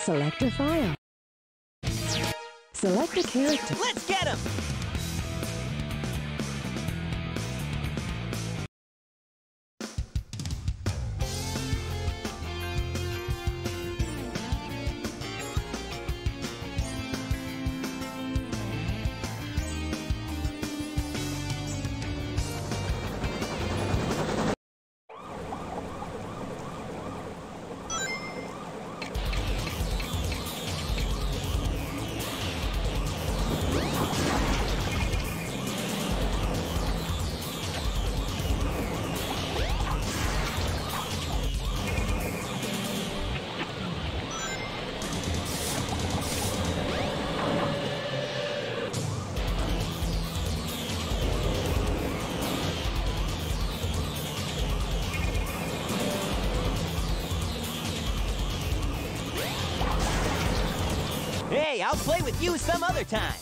Select a file. Select a character. Let's get him! You some other time.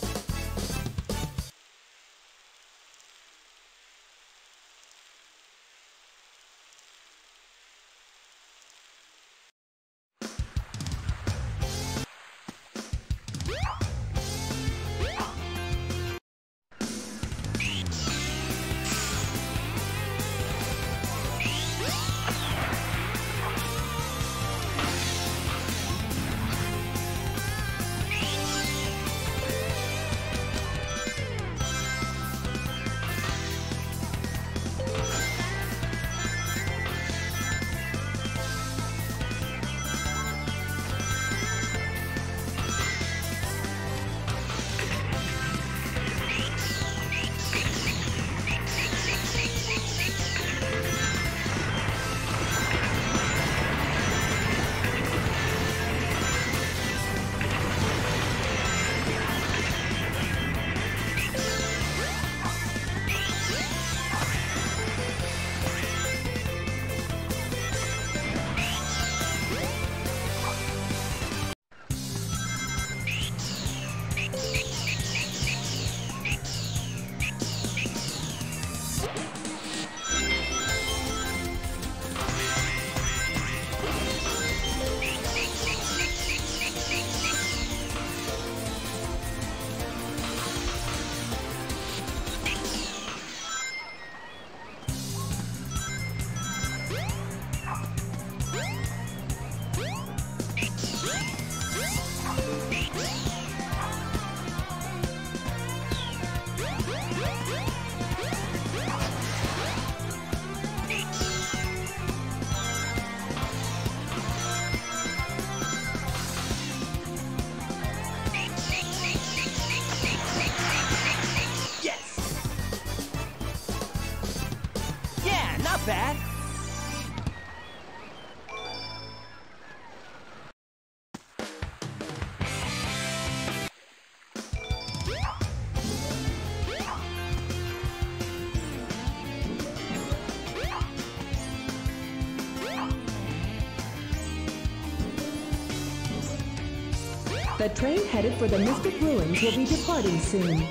The train headed for the Mystic Ruins will be departing soon.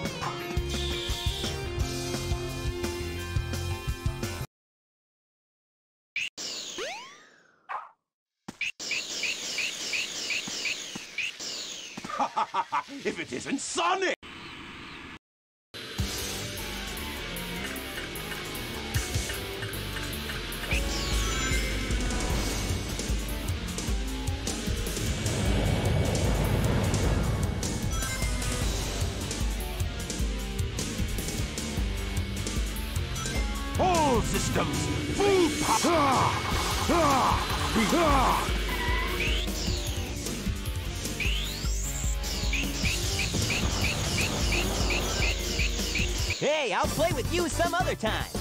if it isn't Sonic! You some other time.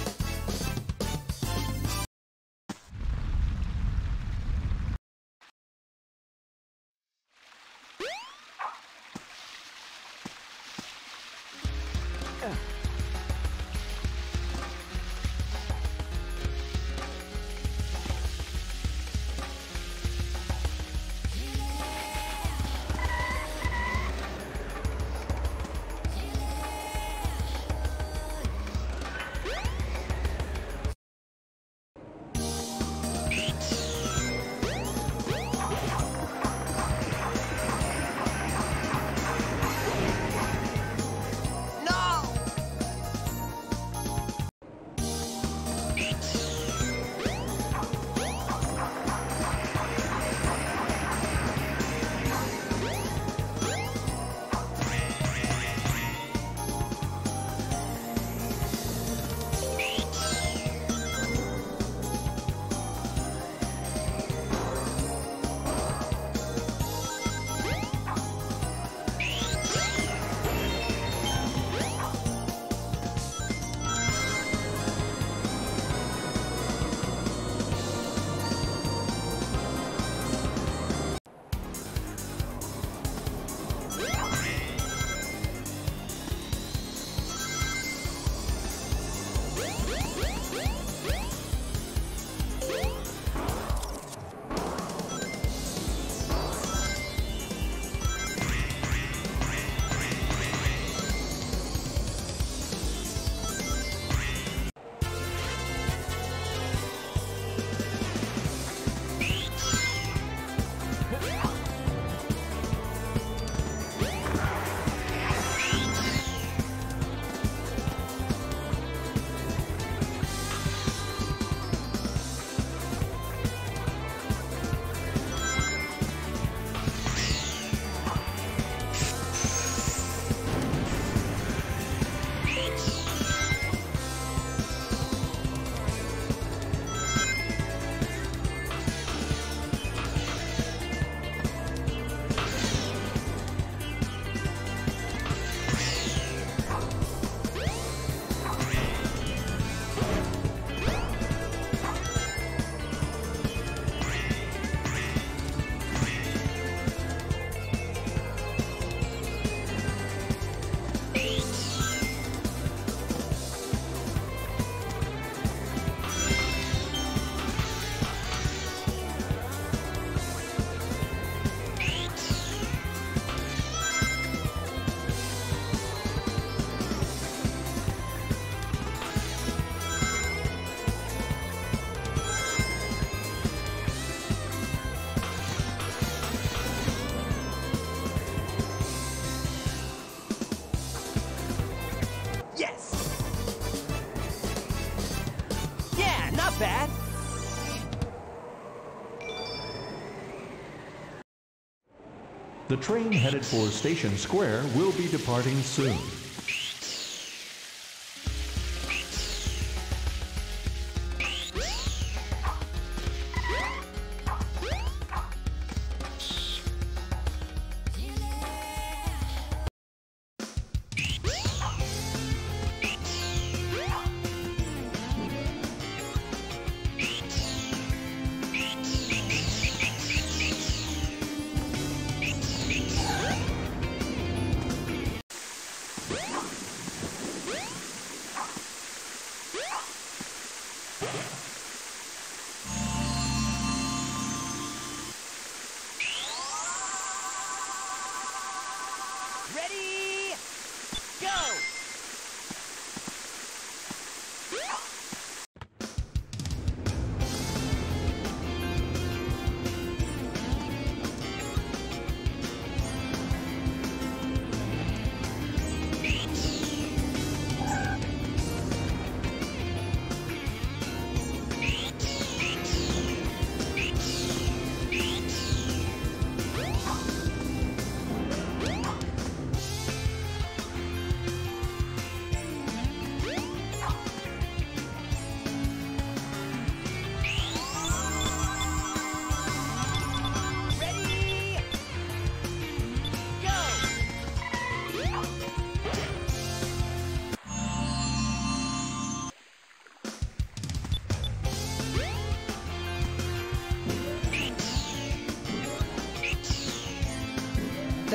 The train headed for Station Square will be departing soon.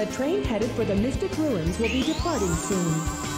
The train headed for the Mystic Ruins will be departing soon.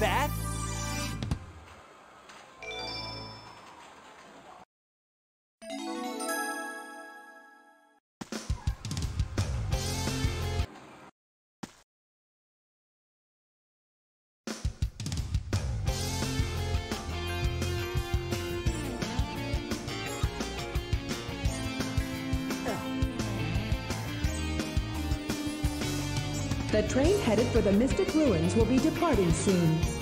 Bad. The train headed for the Mystic Ruins will be departing soon.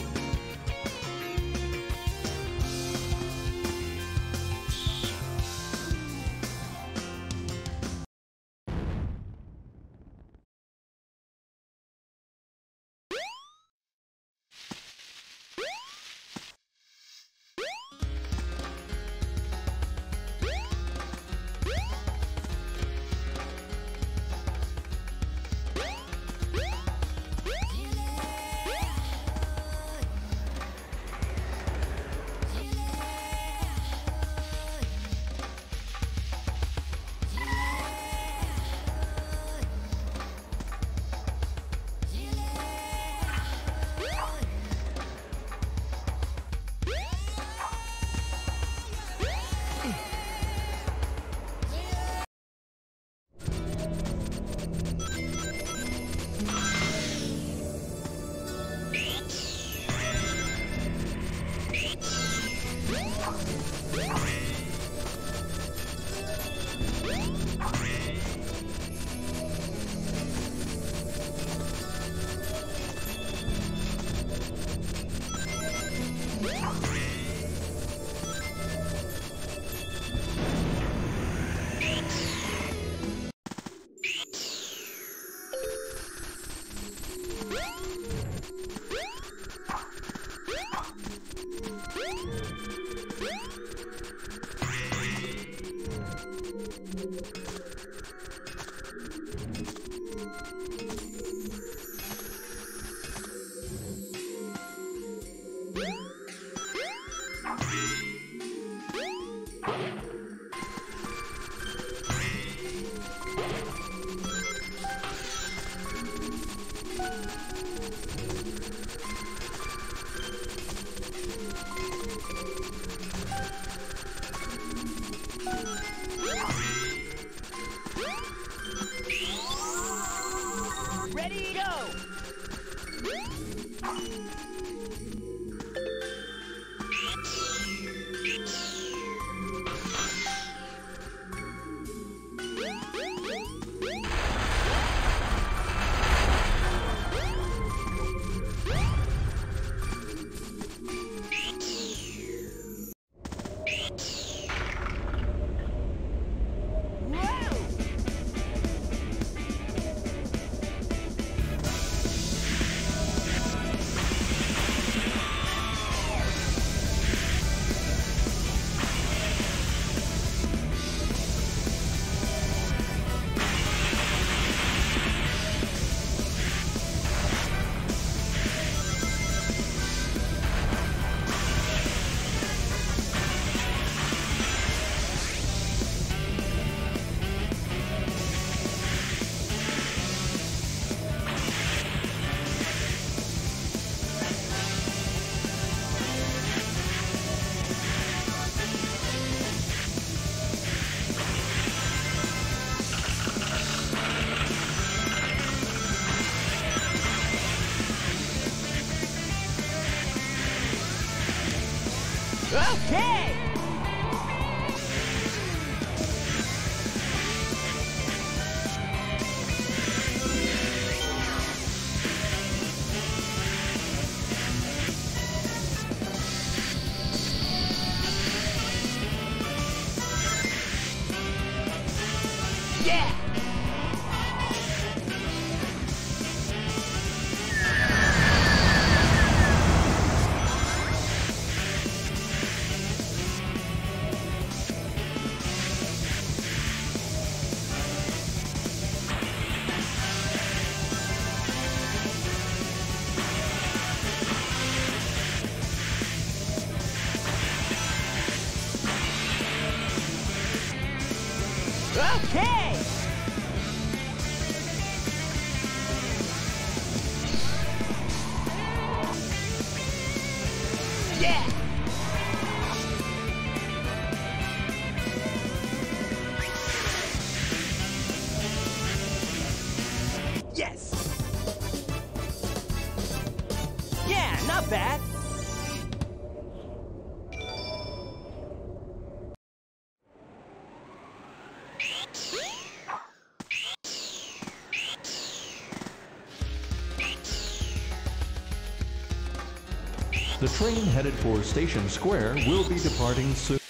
Train headed for Station Square will be departing soon.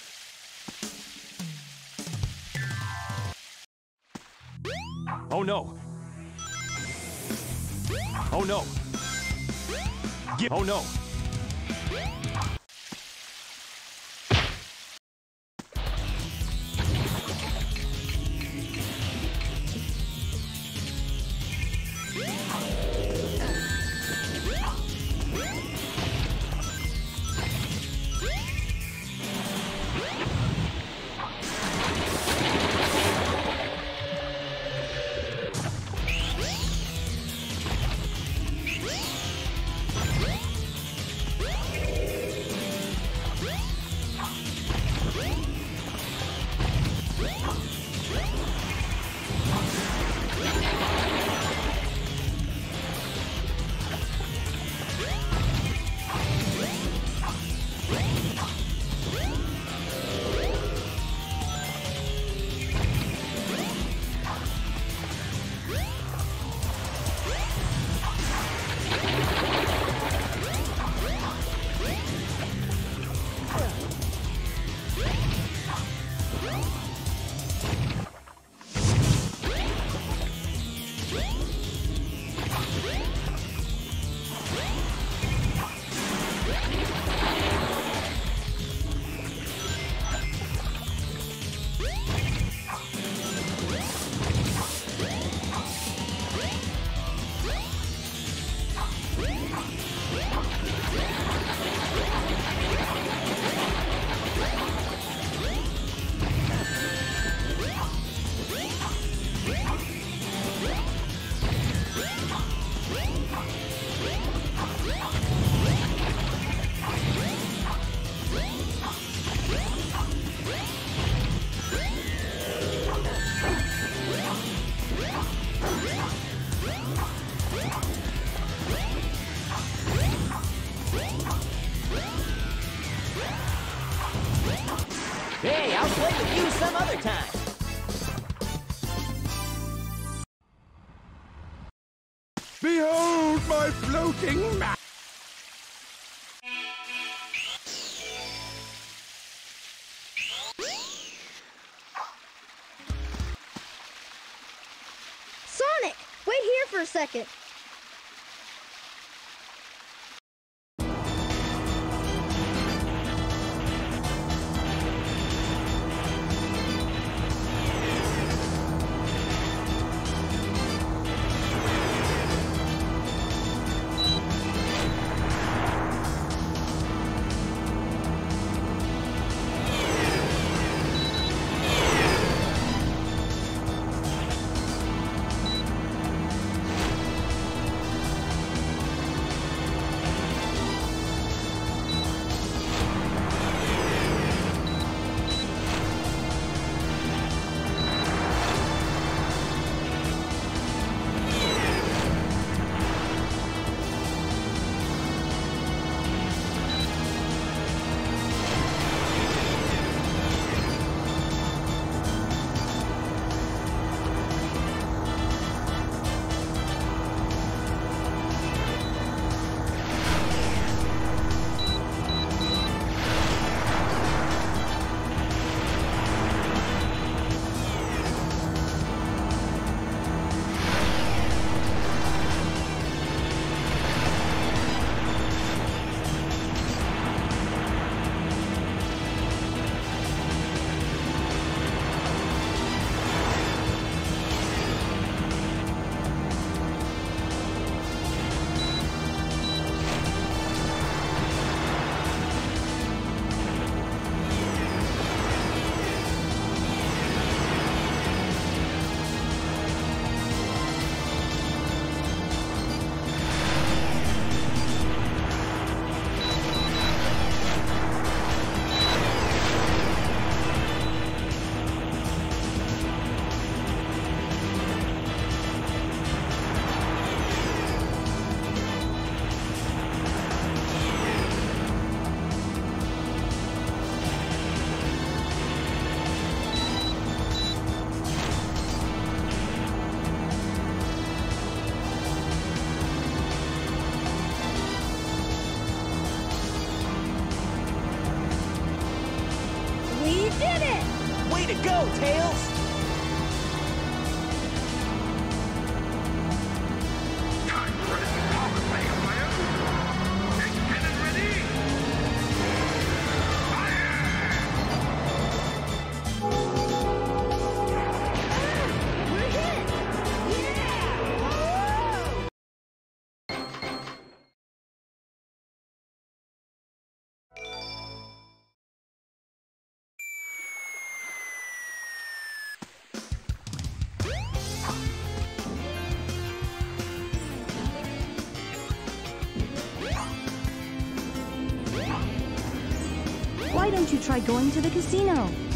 Oh no! Oh no! Oh no! Floating map! Sonic, wait here for a second. Try going to the casino?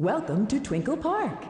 Welcome to Twinkle Park.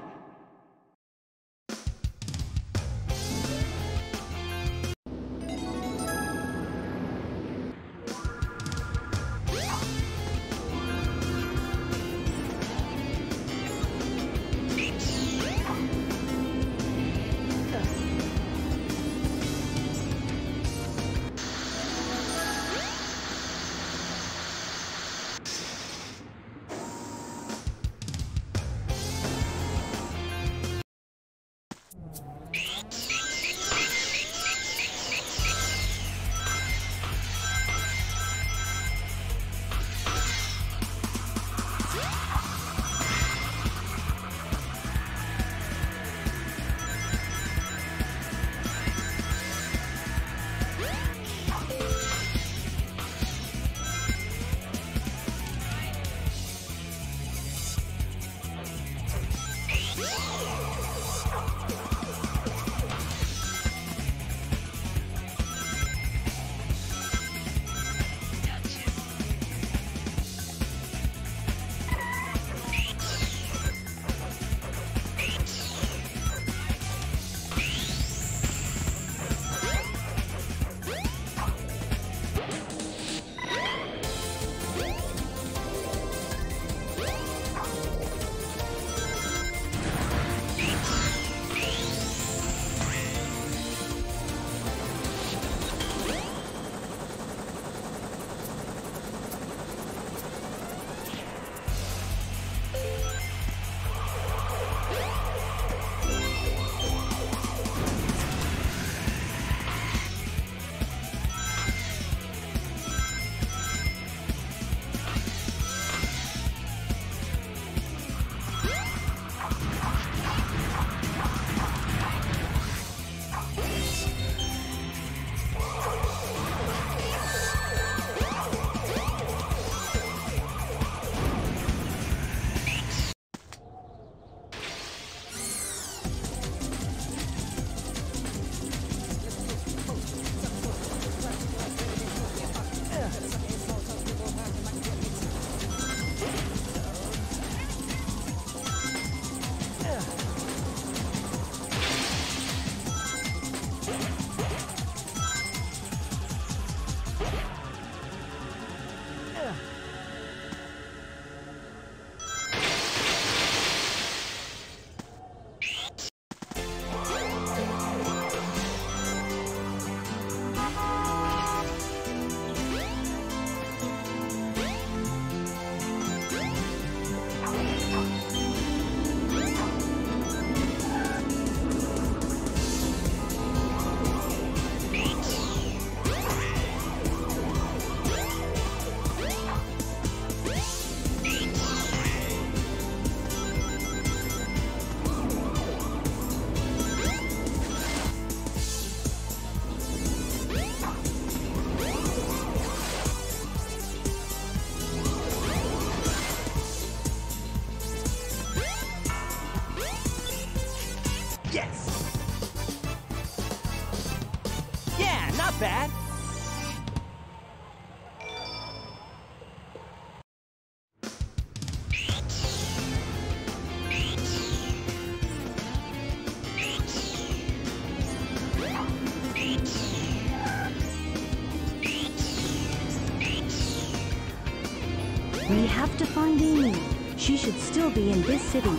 Have to find Amy. She should still be in this city.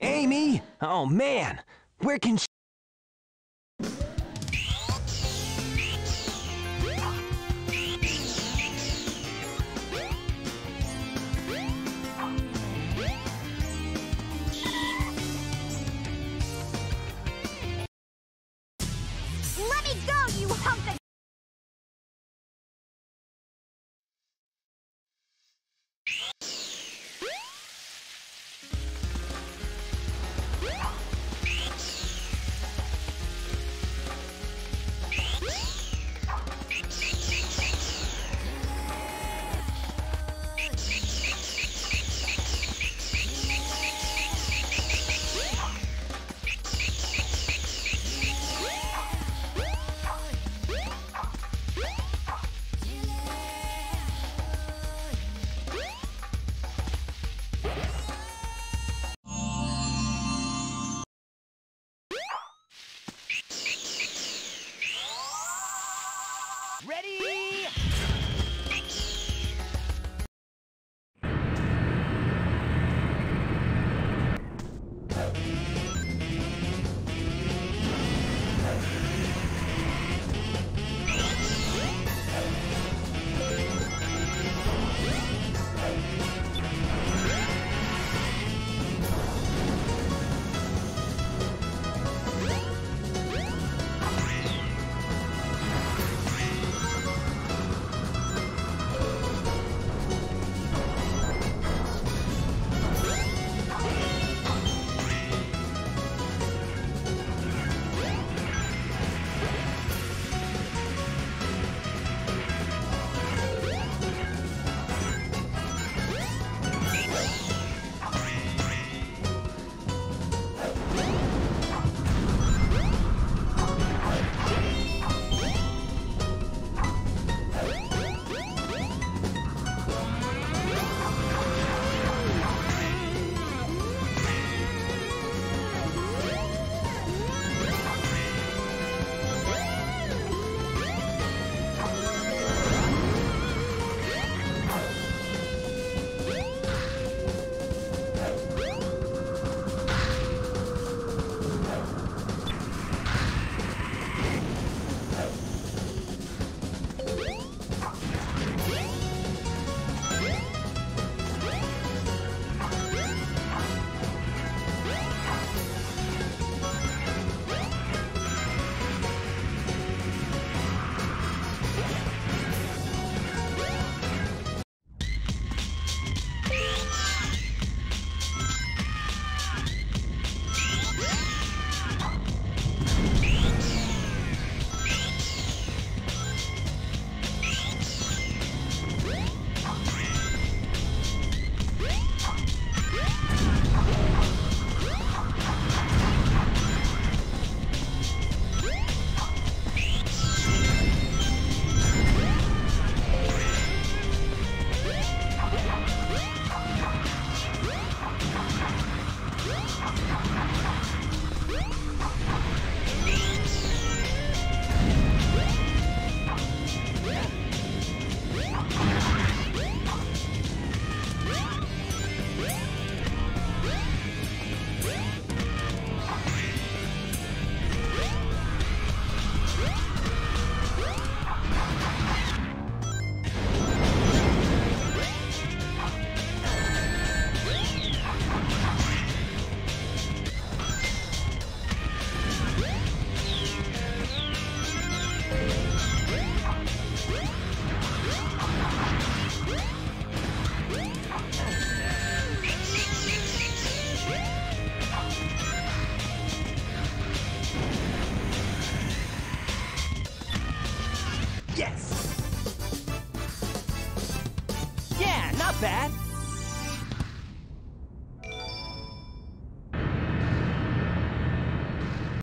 Amy? Oh man, where can she?